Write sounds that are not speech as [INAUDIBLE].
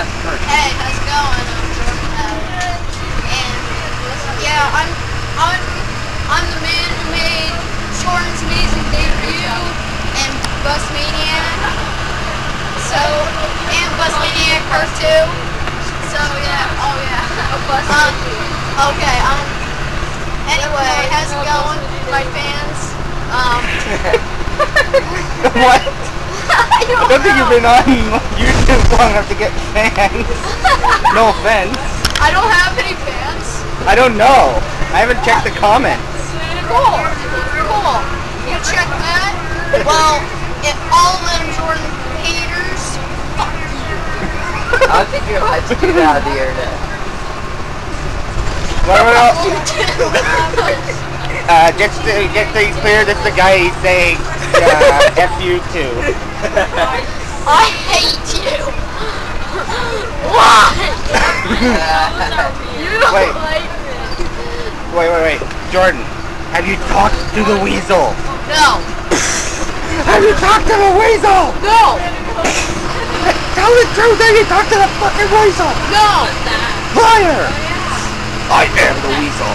That's correct. Hey, how's it going? I'm Jordan uh, And yeah, I'm I'm I'm the man who made Jordan's amazing debut and Bus Maniac. So and Bus Maniac Part 2. So yeah, oh yeah. Um, okay, um anyway, how's it going, my fans? Um [LAUGHS] [LAUGHS] what? I I don't think you've been on YouTube long enough to get fans. No offense. I don't have any fans. I don't know. I haven't checked the comments. Cool. Cool. You check that? Well, if all of them Jordan haters, fuck you. I think you're allowed to do that on the internet. Well, well, uh, just to get things clear, this is the guy he's saying uh, F you to. [LAUGHS] I hate you. Why? you [LAUGHS] don't Wait. like me. Wait, wait, wait. Jordan, have you talked to the weasel? No. Have you talked to the weasel? No. Tell the truth that you talked to the fucking weasel! No. Liar! I am the weasel.